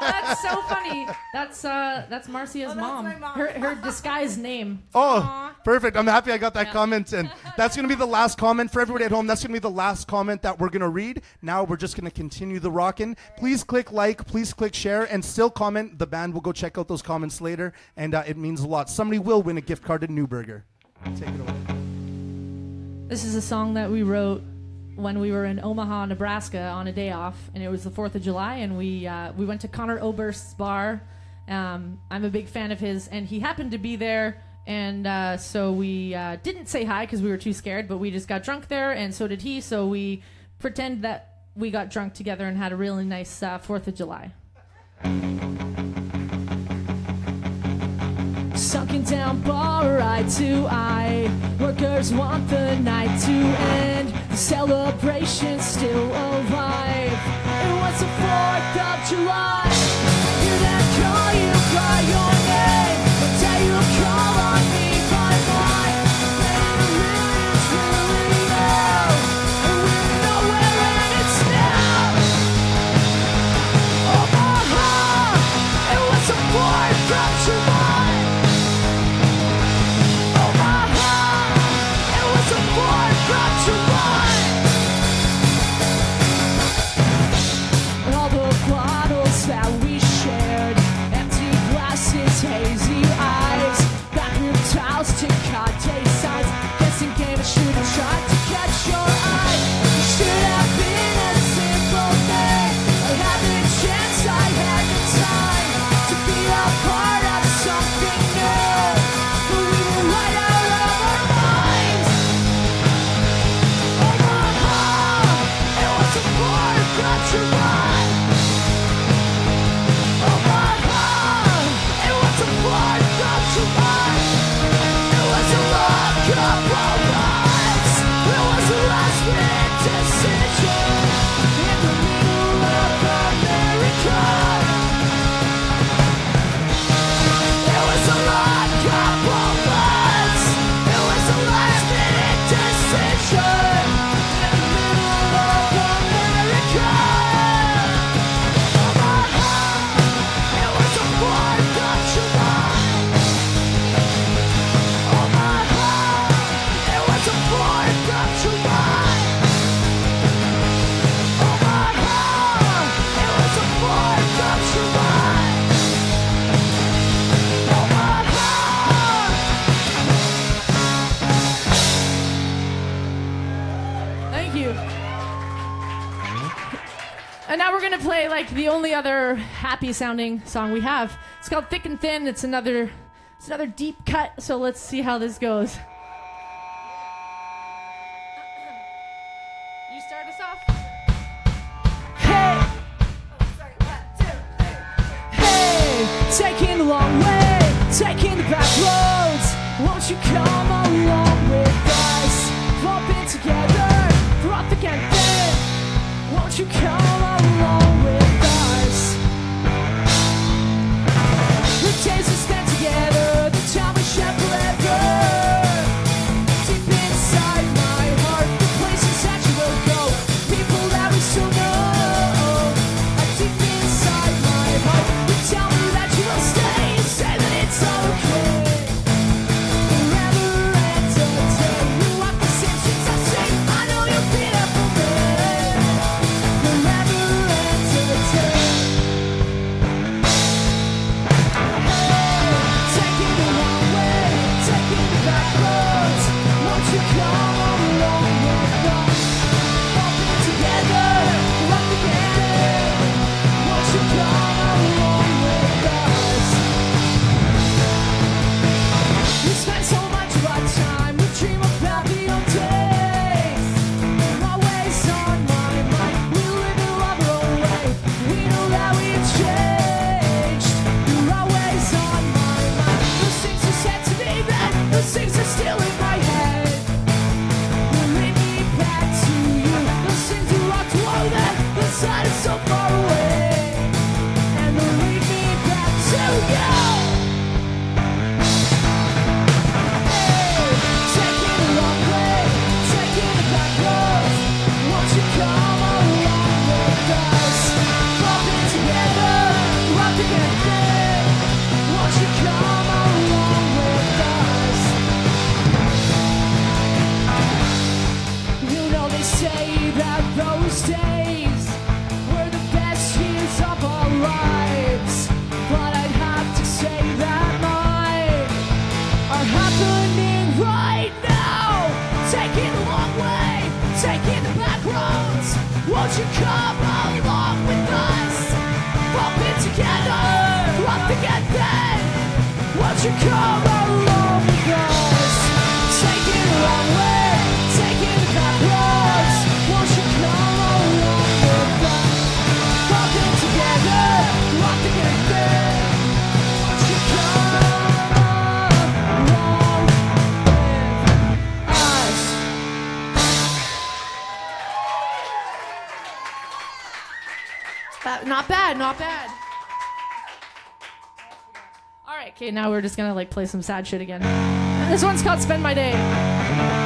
That's so funny. That's uh, that's Marcia's Oh, that's mom. my mom. Her her disguised name. Oh, Aw. perfect. I'm happy I got that Yeah. comment and That's going to be the last comment for everybody at home. That's going to be the last comment that we're going to read. Now we're just going to continue the rockin'. Please click like, please click share, and still comment. The band will go check out those comments later, and uh, it means a lot. Somebody will win a gift card to Nuburger. Take it away. This is a song that we wrote when we were in Omaha, Nebraska, on a day off, and it was the Fourth of July, and we uh, we went to Conor Oberst's bar. Um, I'm a big fan of his, and he happened to be there, and uh, so we uh, didn't say hi because we were too scared, but we just got drunk there, and so did he. So we pretend that we got drunk together and had a really nice uh, Fourth of July. Sunken down bar eye to eye. Workers want the night to end. The still alive. It was the 4th of July. Hear them call you by your happy sounding song we have. It's called Thick and Thin. It's another it's another deep cut, so let's see how this goes. now we're just gonna like play some sad shit again. This one's called Spend My Day.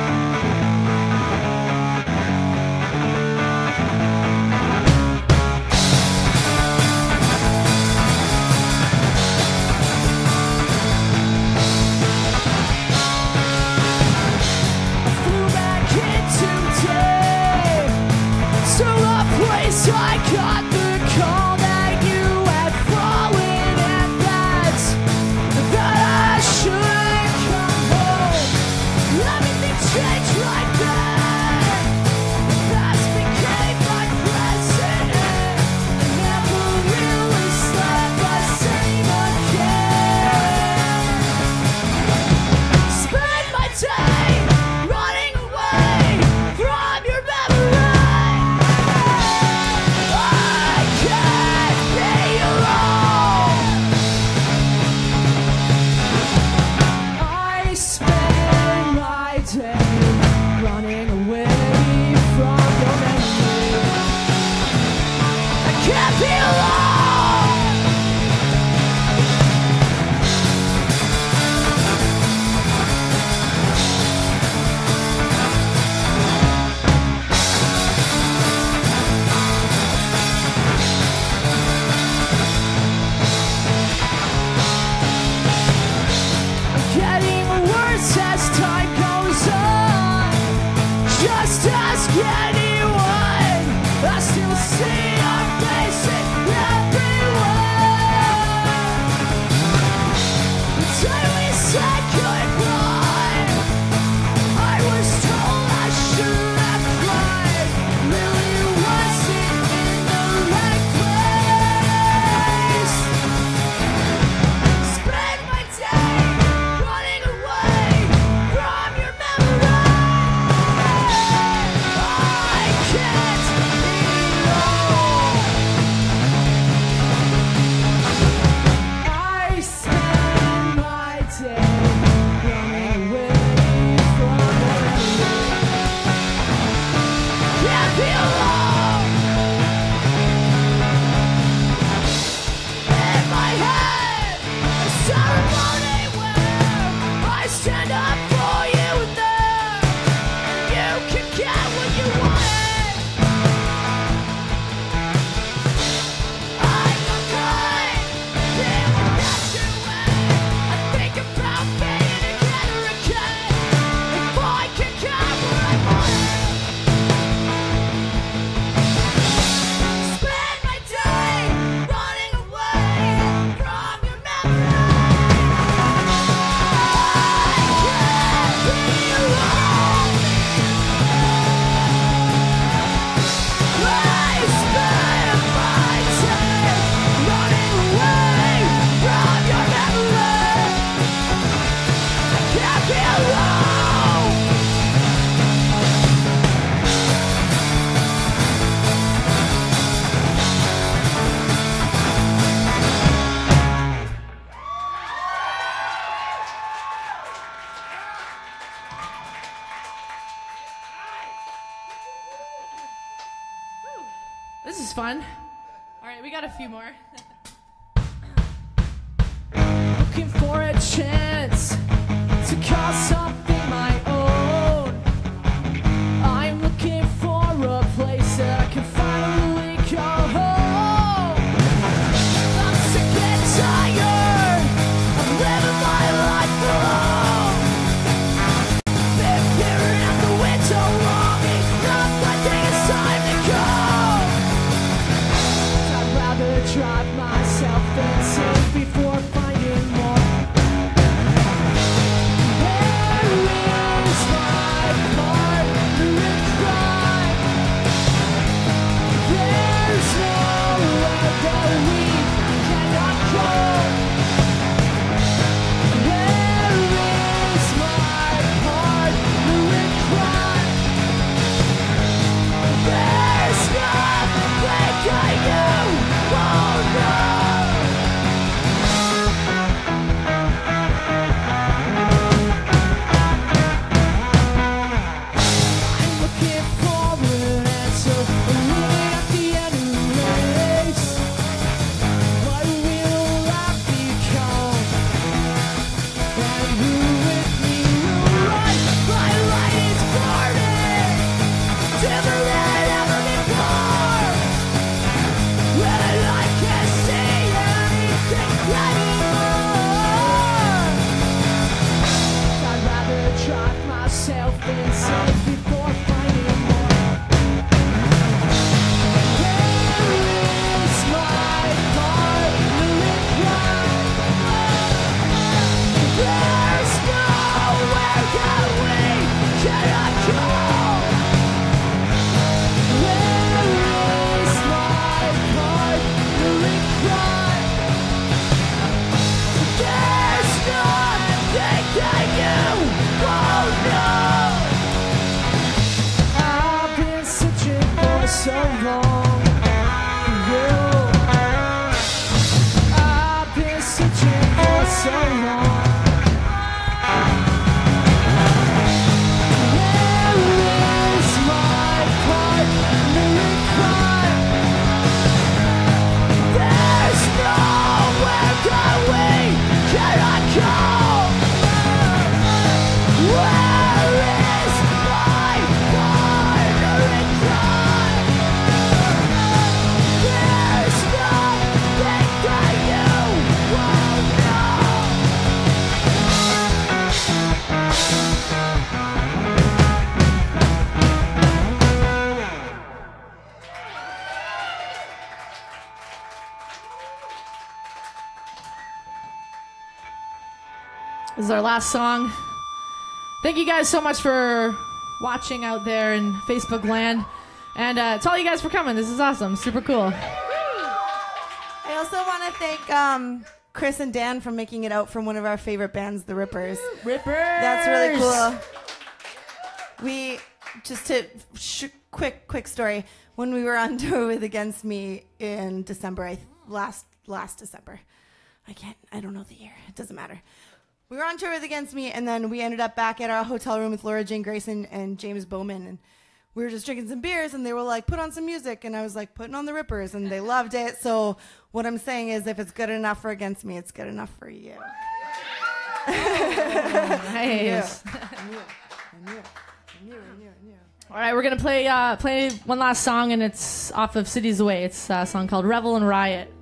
Our last song. Thank you guys so much for watching out there in Facebook land. And uh, to all you guys for coming. This is awesome. Super cool. I also want to thank um, Chris and Dan for making it out from one of our favorite bands, The Rippers. Rippers! That's really cool. We just to sh- quick quick story. When we were on <laughs> tour with Against Me in December, I last last December. I can't. I don't know the year. It doesn't matter. We were on tour with Against Me, and then we ended up back at our hotel room with Laura Jane Grace and James Bowman, and we were just drinking some beers, and they were like, "Put on some music," and I was like, "Putting on the Rippers," and they loved it. So what I'm saying is, if it's good enough for Against Me, it's good enough for you. <laughs> Nice. All right, we're gonna play uh, play one last song, and it's off of Cities Away. It's a song called "Revel and Riot."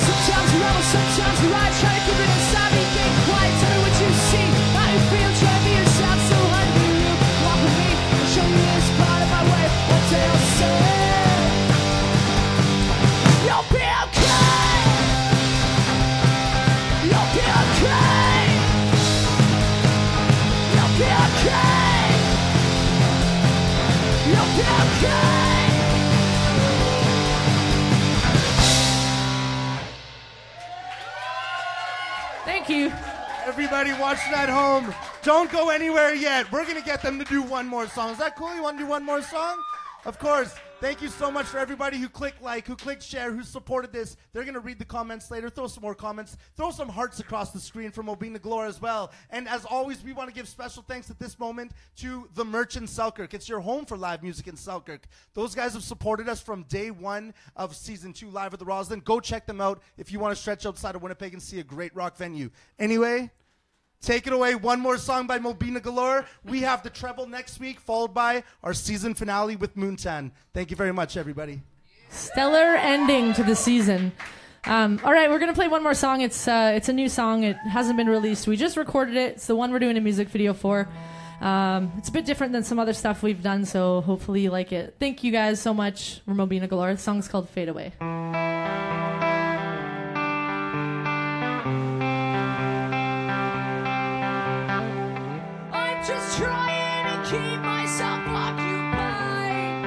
sometimes right, sometimes right. Thank you. Everybody watching at home, don't go anywhere yet. We're gonna get them to do one more song. Is that cool? You want to do one more song? Of course. Thank you so much for everybody who clicked like, who clicked share, who supported this. They're gonna read the comments later. Throw some more comments. Throw some hearts across the screen from Mobina Galore as well. And as always, we want to give special thanks at this moment to the Merch in Selkirk. It's your home for live music in Selkirk. Those guys have supported us from day one of season two live at the Roslyn. Go check them out if you want to stretch outside of Winnipeg and see a great rock venue. Anyway, Take it away. One more song by Mobina Galore. We have the treble next week, followed by our season finale with Moon Moontan. Thank you very much, everybody. Stellar ending to the season. Um, all right, we're gonna play one more song. It's uh, it's a new song. It hasn't been released. We just recorded it. It's the one we're doing a music video for. Um, it's a bit different than some other stuff we've done, so hopefully you like it. Thank you guys so much. We're Mobina Galore. The song's called Fade Away. Just trying to keep myself occupied.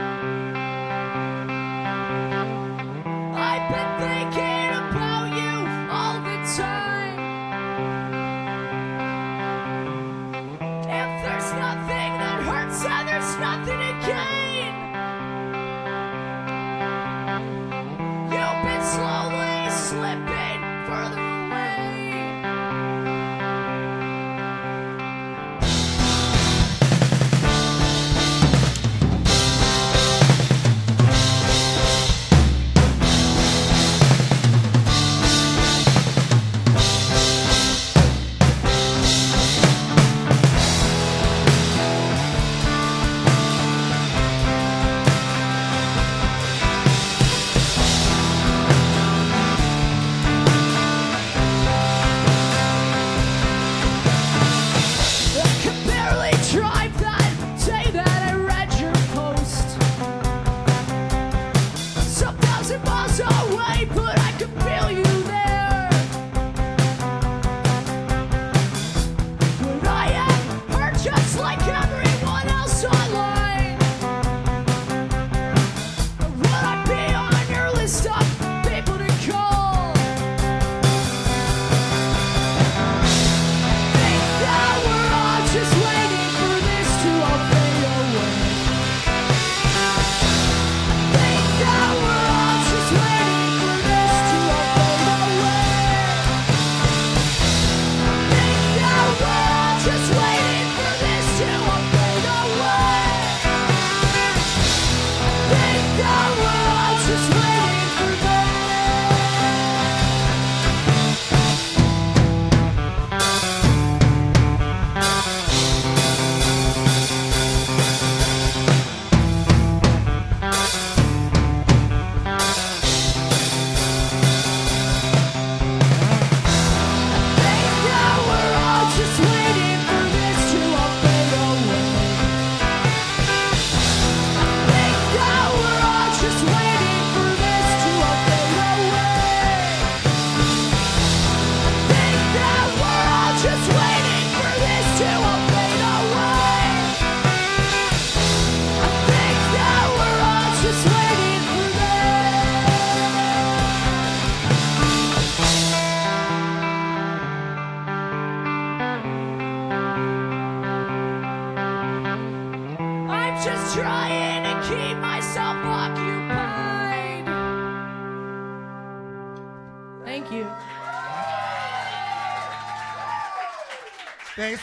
I've been thinking about you all the time. If there's nothing that hurts and there's nothing to gain, you've been slowly slipping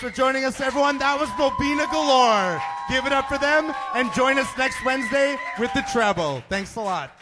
for joining us, everyone. That was Mobina Galore. Give it up for them and join us next Wednesday with the treble. Thanks a lot.